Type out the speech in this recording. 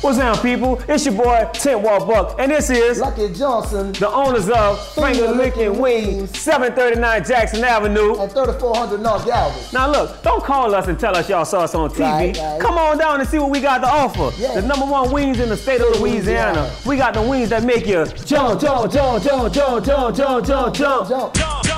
What's down, people? It's your boy, 10th Ward Buck, and this is Lucky Johnson the owners of Finger Lickin Wings, 739 Jackson Avenue. and 3400 North Galvez. Now look, don't call us and tell us y'all saw us on TV. Right, right. Come on down and see what we got to offer. Yeah. The number one wings in the state of Louisiana. Louisiana. We got the wings that make you jump, jump, jump, jump, jump, jump, jump, jump, jump. Jump.